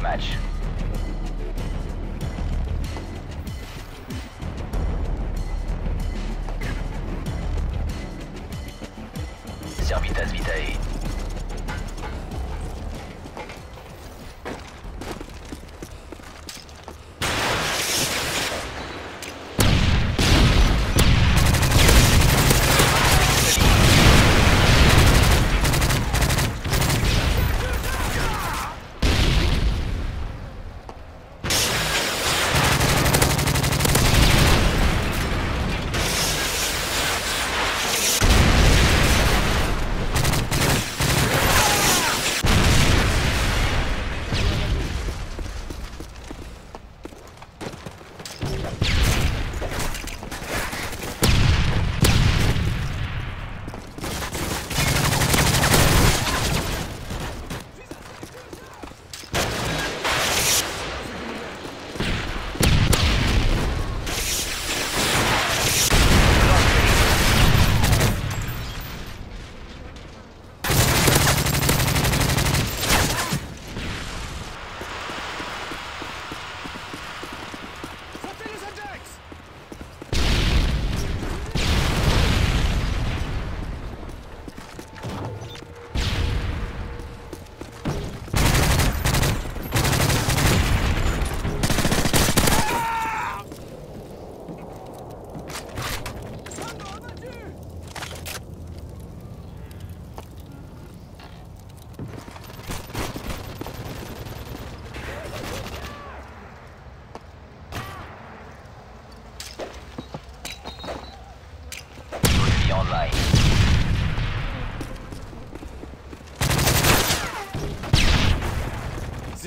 match. Servitas Vitae.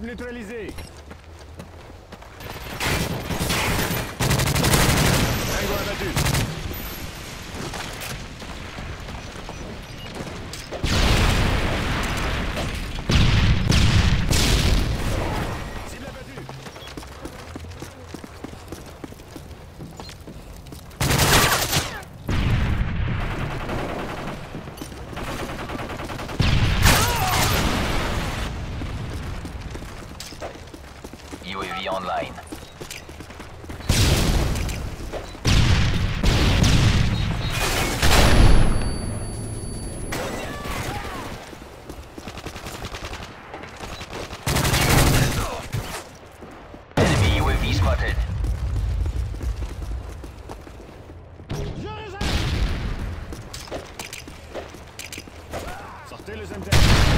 de neutraliser. UAV online. Enemy UAV. Sortez les MTF.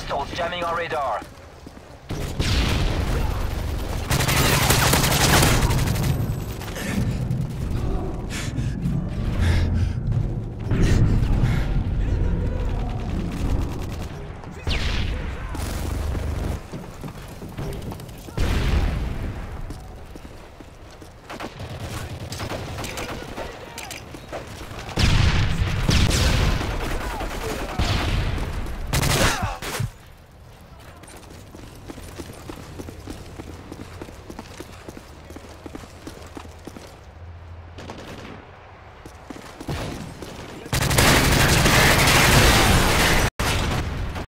hostiles jamming our radar.